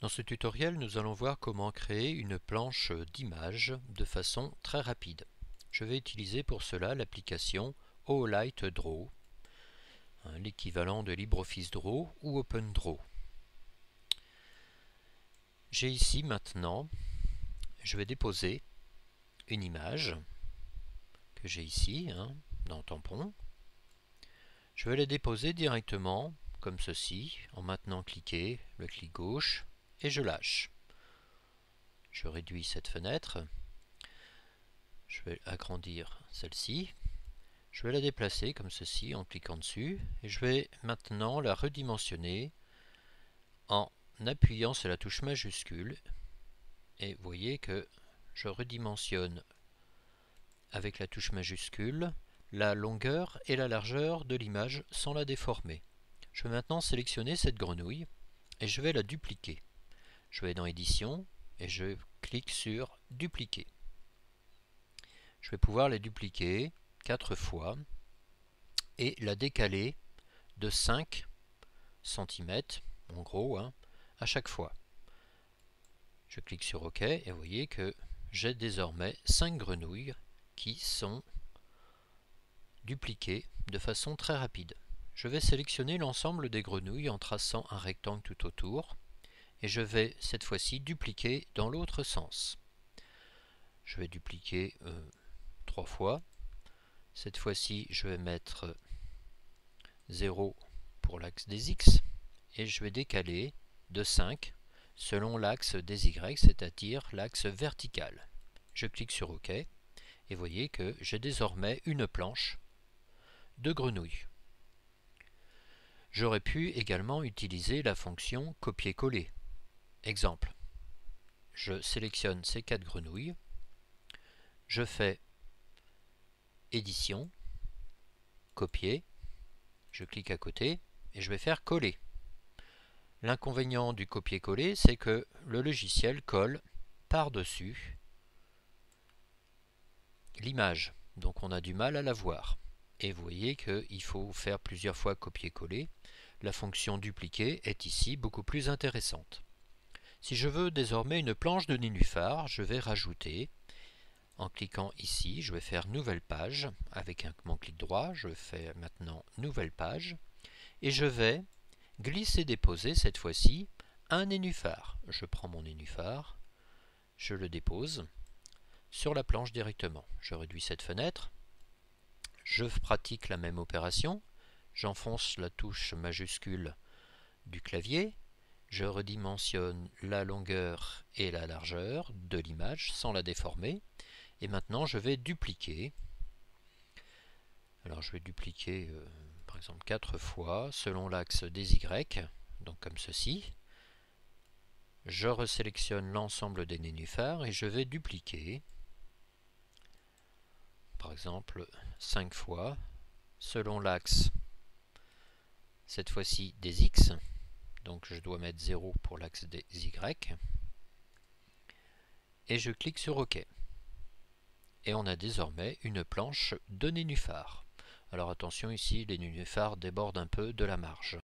Dans ce tutoriel, nous allons voir comment créer une planche d'image de façon très rapide. Je vais utiliser pour cela l'application OLight Draw, hein, l'équivalent de LibreOffice Draw ou OpenDraw. J'ai ici maintenant, je vais déposer une image que j'ai ici, hein, dans Tampon. Je vais la déposer directement comme ceci, en maintenant cliquer, le clic gauche, et je lâche. Je réduis cette fenêtre. Je vais agrandir celle-ci. Je vais la déplacer comme ceci en cliquant dessus et je vais maintenant la redimensionner en appuyant sur la touche majuscule et vous voyez que je redimensionne avec la touche majuscule la longueur et la largeur de l'image sans la déformer. Je vais maintenant sélectionner cette grenouille et je vais la dupliquer. Je vais dans Édition et je clique sur Dupliquer. Je vais pouvoir la dupliquer 4 fois et la décaler de 5 cm, en gros, hein, à chaque fois. Je clique sur OK et vous voyez que j'ai désormais 5 grenouilles qui sont dupliquées de façon très rapide. Je vais sélectionner l'ensemble des grenouilles en traçant un rectangle tout autour et je vais cette fois-ci dupliquer dans l'autre sens. Je vais dupliquer euh, trois fois. Cette fois-ci, je vais mettre 0 pour l'axe des X et je vais décaler de 5 selon l'axe des Y, c'est-à-dire l'axe vertical. Je clique sur OK et voyez que j'ai désormais une planche de grenouilles. J'aurais pu également utiliser la fonction copier-coller Exemple, je sélectionne ces quatre grenouilles, je fais édition, copier, je clique à côté et je vais faire coller. L'inconvénient du copier-coller, c'est que le logiciel colle par-dessus l'image, donc on a du mal à la voir. Et vous voyez qu'il faut faire plusieurs fois copier-coller. La fonction dupliquer est ici beaucoup plus intéressante. Si je veux désormais une planche de nénuphar, je vais rajouter, en cliquant ici, je vais faire Nouvelle page, avec mon clic droit, je fais maintenant Nouvelle page, et je vais glisser-déposer cette fois-ci un nénuphar. Je prends mon nénuphar, je le dépose sur la planche directement. Je réduis cette fenêtre, je pratique la même opération, j'enfonce la touche majuscule du clavier, je redimensionne la longueur et la largeur de l'image sans la déformer. Et maintenant, je vais dupliquer. Alors, je vais dupliquer, euh, par exemple, 4 fois selon l'axe des Y, donc comme ceci. Je resélectionne l'ensemble des nénuphars et je vais dupliquer, par exemple, 5 fois selon l'axe, cette fois-ci des X donc je dois mettre 0 pour l'axe des Y. Et je clique sur OK. Et on a désormais une planche de nénuphar. Alors attention ici, les nénuphars débordent un peu de la marge.